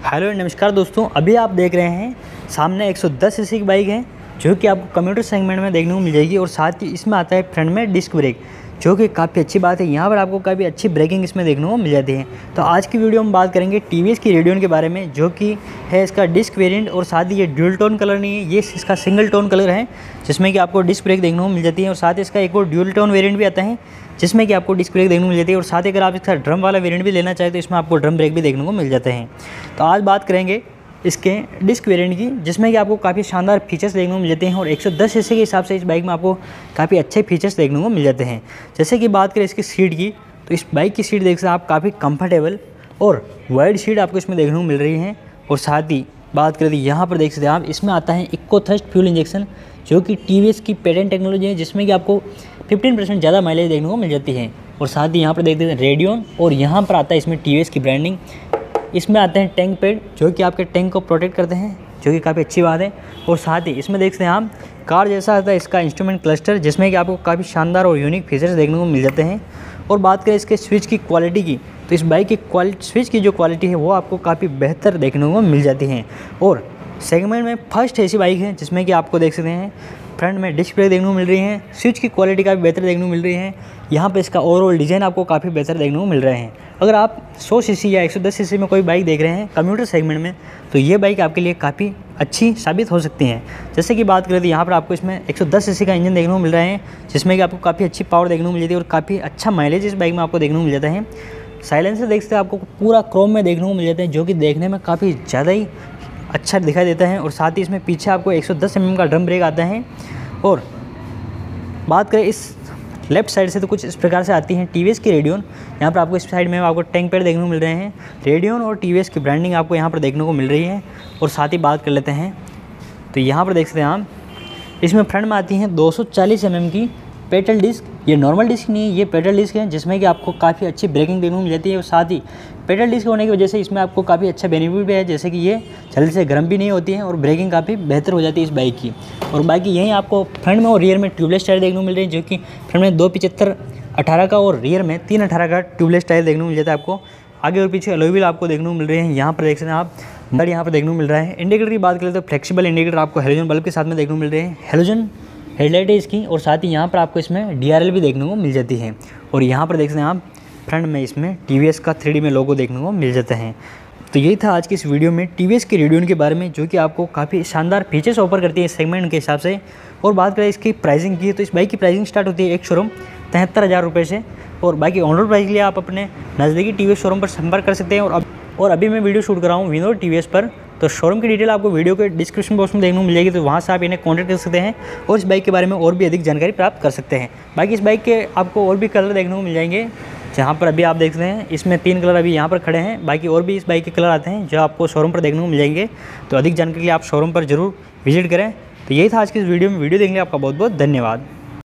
Hello नमस्कार दोस्तों, अभी आप देख रहे हैं, सामने 110 सीसी की बाइक है, जो कि आपको कम्यूटर सेगमेंट में देखने को मिल जाएगी और साथ ही इसमें आता है फ्रंट में डिस्क ब्रेक जो कि काफ़ी अच्छी बात है। यहाँ पर आपको काफ़ी अच्छी ब्रेकिंग इसमें देखने को मिल जाती है। तो आज की वीडियो में बात करेंगे टीवीएस की रेडियन के बारे में, जो कि है इसका डिस्क वेरिएंट और साथ ही ये ड्यूल टोन कलर नहीं है, ये इसका सिंगल टोन कलर है, जिसमें कि आपको डिस्क ब्रेक देखने को मिल जाती है और साथ ही इसका एक और ड्यूल टोन वेरियंट भी आता है जिसमें कि आपको डिस्क ब्रेक देखने को मिल जाती है और साथ ही अगर आप इसका ड्रम वाला वेरियंट भी लेना चाहें तो इसमें आपको ड्रम ब्रेक भी देखने को मिल जाते हैं। तो आज बात करेंगे इसके डिस्क वेरिएंट की, जिसमें कि आपको काफ़ी शानदार फीचर्स देखने को मिल जाते हैं और 110 सीसी के हिसाब से इस बाइक में आपको काफ़ी अच्छे फीचर्स देखने को मिल जाते हैं। जैसे कि बात करें इसकी सीट की तो इस बाइक की सीट देख सकते आप, काफ़ी कंफर्टेबल और वाइड सीट आपको इसमें देखने को मिल रही है। और साथ ही बात करें तो यहाँ पर देख सकते हैं आप, इसमें आता है इक्को थर्स्ट फ्यूल इंजेक्शन जो कि टी की पेटेंट टेक्नोलॉजी है, जिसमें कि आपको फिफ्टीन परसेंट ज़्यादा माइलेज देखने को मिल जाती है। और साथ ही यहाँ पर देखते हैं रेडियोन और यहाँ पर आता है इसमें टी की ब्रांडिंग इसमें आते हैं टैंक पेड जो कि आपके टैंक को प्रोटेक्ट करते हैं, जो कि काफ़ी अच्छी बात है। और साथ ही इसमें देखते हैं आप कार जैसा आता है इसका इंस्ट्रूमेंट क्लस्टर जिसमें कि आपको काफ़ी शानदार और यूनिक फीचर्स देखने को मिल जाते हैं। और बात करें इसके स्विच की क्वालिटी की तो इस बाइक की क्वालिटी स्विच की जो क्वालिटी है, वो आपको काफ़ी बेहतर देखने को मिल जाती है। और सेगमेंट में फ़र्स्ट ऐसी बाइक है, जिसमें कि आपको देख सकते हैं फ्रंट में ब्रेक देखने को मिल रही है स्विच की क्वालिटी काफ़ी बेहतर देखने को मिल रही है। यहाँ पे इसका ओवरऑल डिज़ाइन आपको काफ़ी बेहतर देखने को मिल रहे हैं। अगर आप 100 सीसी या 110 सीसी में कोई बाइक देख रहे हैं कम्यूटर सेगमेंट में तो ये बाइक आपके लिए काफ़ी अच्छी साबित हो सकती हैं। जैसे कि बात करें तो यहाँ पर आपको इसमें 110 सीसी का इंजन देखने को मिल रहा है, जिसमें कि आपको काफ़ी अच्छी पावर देखने को मिल जाती है और काफ़ी अच्छा माइलेज इस बाइक में आपको देखने को मिल जाता है। साइलेंसर देख सकते हैं, आपको पूरा क्रोम में देखने को मिल जाते हैं, जो कि देखने में काफ़ी ज़्यादा ही अच्छा दिखाई देता है और साथ ही इसमें पीछे आपको 110 mm का ड्रम ब्रेक आता है और बात करें इस लेफ़्ट साइड से तो कुछ इस प्रकार से आती हैं टीवीएस की रेडियोन। यहाँ पर आपको इस साइड में आपको टैंक पेड देखने को मिल रहे हैं। रेडियोन और टीवीएस की ब्रांडिंग आपको यहाँ पर देखने को मिल रही है और साथ ही बात कर लेते हैं। तो यहाँ पर देख सकते हैं आप, इसमें फ्रंट में आती हैं 240 mm की पेटल डिस्क, ये नॉर्मल डिस्क नहीं है, ये पेटल डिस्क है, जिसमें कि आपको काफ़ी अच्छी ब्रेकिंग देखने को मिल जाती है और साथ ही पेटल डिस्क होने की वजह से इसमें आपको काफ़ी अच्छा बेनिफिट भी है, जैसे कि ये जल्दी से गर्म भी नहीं होती है और ब्रेकिंग काफ़ी बेहतर हो जाती है इस बाइक की। और बाकी यहीं आपको फ्रंट में और रियर में ट्यूबलेस टायर देखने को मिल रही है, जो कि फ्रंट में दो पिचहत्तर अठारह का और रियर में तीन अठारह का ट्यूबलेस टायर देखने को मिल जाता है आपको। आगे और पीछे अलोविल आपको देखने को मिल रहे हैं, यहाँ पर देख सकते हैं आप, बट यहाँ पर देखने को मिल रहा है। इंडिकेटर की बात करें तो फ्लेक्सिबल इंडिकेटर आपको हेलोजन बल्ब के साथ में देखने को मिल रहे हैं। हेलोजन हेडलाइट है इसकी और साथ ही यहाँ पर आपको इसमें डीआरएल भी देखने को मिल जाती है। और यहाँ पर देख सकते हैं आप, फ्रंट में इसमें टी का थ्री में लोगो देखने को मिल जाता है। तो यही था आज की इस वीडियो में टी के रेडियोन के बारे में, जो कि आपको काफ़ी शानदार फीचर्स ऑफ़र करती है इस सेगमेंट के हिसाब से। और बात करें इसकी प्राइसिंग की तो इस बाइक की प्राइसिंग स्टार्ट होती है एक शोरूम तिहत्तर हज़ार रुपये से। और बाकी ऑन रोड प्राइस के लिए आप अपने नज़दीकी टीवीएस शोरूम पर संपर्क कर सकते हैं। और अब, और अभी मैं वीडियो शूट कर रहा हूँ विनोद टी पर। तो शोरूम की डिटेल आपको वीडियो के डिस्क्रिप्शन बॉक्स में देखने को मिल जाएगी तो वहाँ से आप इन्हें कॉन्टैक्ट कर सकते हैं और इस बाइक के बारे में और भी अधिक जानकारी प्राप्त कर सकते हैं। बाकी इस बाइक के आपको और भी कलर देखने को मिल जाएँगे, जहाँ पर अभी आप देख सकते हैं, इसमें तीन कलर अभी यहाँ पर खड़े हैं, बाकी और भी इस बाइक के कलर आते हैं, जो आपको शोरूम पर देखने को मिल जाएँगे। तो अधिक जानकारी आप शोरूम पर ज़रूर विज़िट करें। तो यही था आज की इस वीडियो में वीडियो देखने आपका बहुत बहुत धन्यवाद।